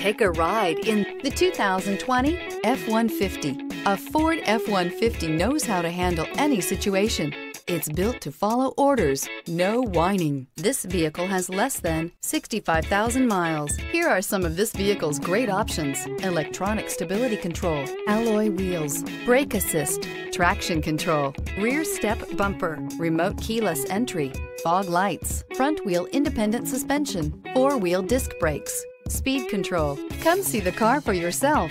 Take a ride in the 2020 F-150. A Ford F-150 knows how to handle any situation. It's built to follow orders, no whining. This vehicle has less than 65,000 miles. Here are some of this vehicle's great options. Electronic stability control, alloy wheels, brake assist, traction control, rear step bumper, remote keyless entry, fog lights, front wheel independent suspension, four wheel disc brakes, speed control. Come see the car for yourself.